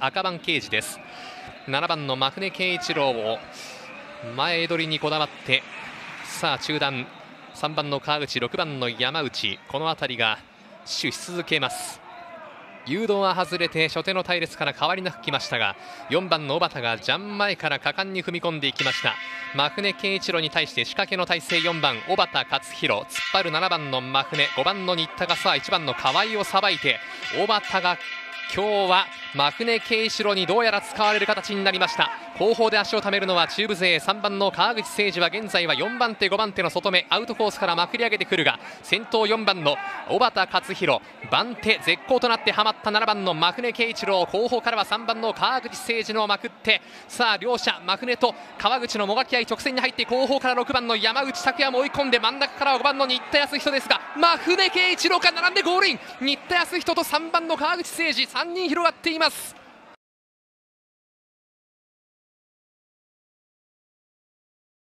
赤番刑事です。7番の真船圭一郎を前取りにこだわってさあ中段3番の川口6番の山内この辺りが死守し続けます。誘導は外れて初手の隊列から変わりなく来ましたが4番の小畑がジャン前から果敢に踏み込んでいきました。真船健一郎に対して仕掛けの体勢4番小畑勝弘突っ張る7番の真船5番の新田がさあ1番の河合をさばいて小畑が今日は真船慶一郎にどうやら使われる形になりました。後方で足をためるのは中部勢。3番の川口誠二は現在は4番手5番手の外目アウトコースからまくり上げてくるが先頭4番の小畑勝弘番手絶好となってはまった7番の真船慶一郎後方からは3番の川口誠二のまくってさあ両者真船と川口のもがき合い直線に入って後方から6番の山内拓也も追い込んで真ん中からは5番の新田康人ですが真船慶一郎が並んでゴールイン。新田康人と3番の川口誠二3人広がっています。